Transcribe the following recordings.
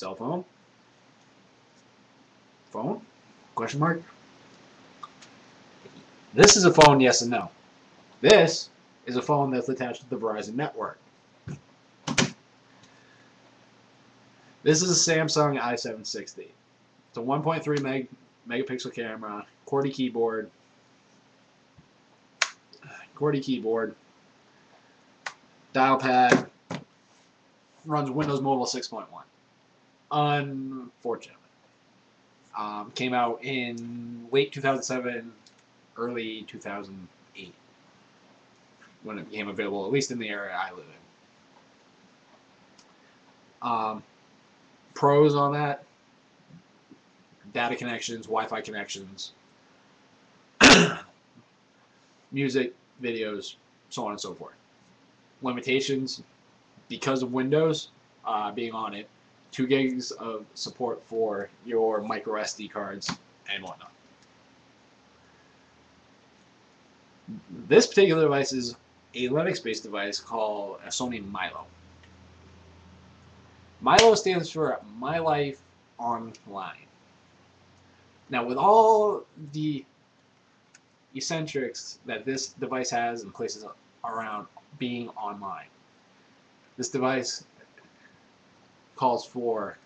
Cell phone? Phone? Question mark? This is a phone, yes and no. This is a phone that's attached to the Verizon network. This is a Samsung i760. It's a 1.3 meg megapixel camera, QWERTY keyboard, QWERTY keyboard, dial pad, runs Windows Mobile 6.1. Unfortunately. Um, came out in late 2007, early 2008 when it became available, at least in the area I live in. Um, pros on that data connections, Wi Fi connections, music, videos, so on and so forth. Limitations because of Windows uh, being on it, 2 gigs of support for your micro SD cards and whatnot. This particular device is a Linux-based device called a Sony Mylo. Mylo stands for My Life Online. Now, with all the eccentrics that this device has and places around being online, this device calls for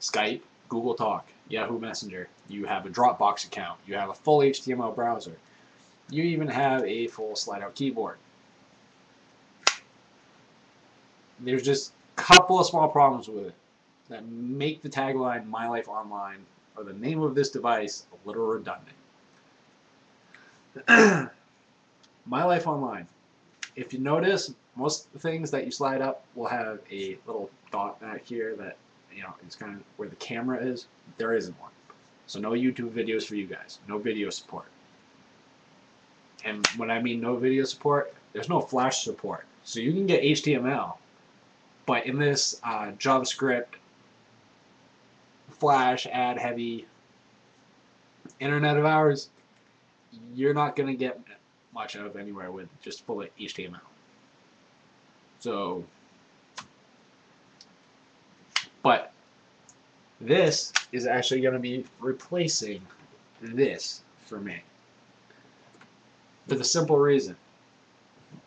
Skype, Google Talk, Yahoo Messenger. You have a Dropbox account. You have a full HTML browser. You even have a full slide-out keyboard. There's just a couple of small problems with it that make the tagline My Life Online or the name of this device a little redundant. My Life Online. If you notice, most things that you slide up will have a little dot back here that you know is kind of where the camera is. There isn't one. So no YouTube videos for you guys. No video support. And when I mean no video support, there's no flash support. So you can get HTML, but in this uh, JavaScript flash ad heavy internet of ours, you're not going to get much out of anywhere with just full HTML. So, but this is actually going to be replacing this for me. For the simple reason.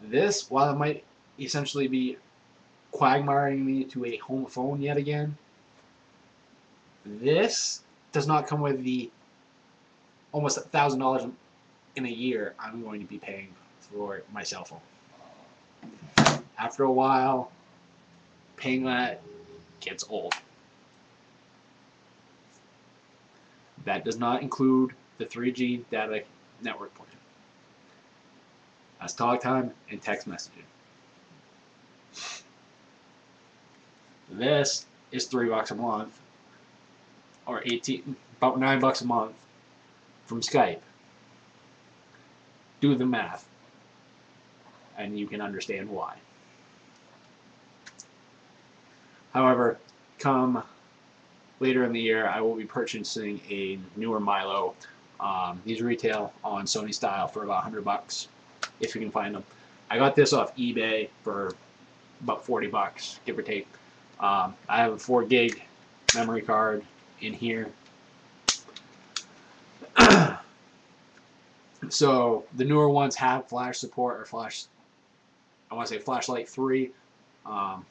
This, while it might essentially be quagmiring me to a home phone yet again, this does not come with the almost a thousand dollars in a year I'm going to be paying for my cell phone. After a while, paying that gets old. That does not include the 3G data network plan. That's talk time and text messaging. This is three bucks a month or 18 about 9 bucks a month from Skype. Do the math and you can understand why. However, come later in the year, I will be purchasing a newer Mylo. Um, these retail on Sony Style for about 100 bucks, if you can find them. I got this off eBay for about 40 bucks, give or take. Um, I have a 4 gig memory card in here. so the newer ones have flash support or flash I want to say Flash Lite 3 um,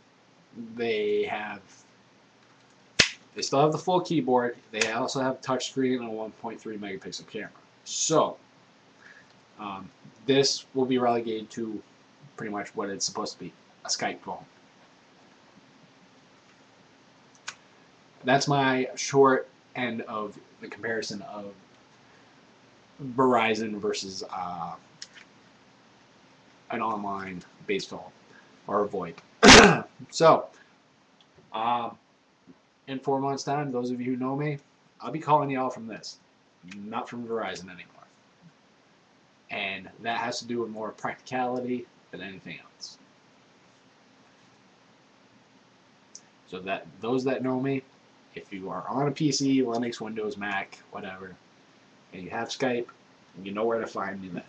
they have they still have the full keyboard. They also have touchscreen and a 1.3 megapixel camera. So um, this will be relegated to pretty much what it's supposed to be a Skype phone. That's my short end of the comparison of Verizon versus uh, an online based phone or a VoIP. so, um, in four months' time, those of you who know me, I'll be calling y'all from this, not from Verizon anymore. And that has to do with more practicality than anything else. So that those that know me, if you are on a PC, Linux, Windows, Mac, whatever, and you have Skype, and you know where to find me then.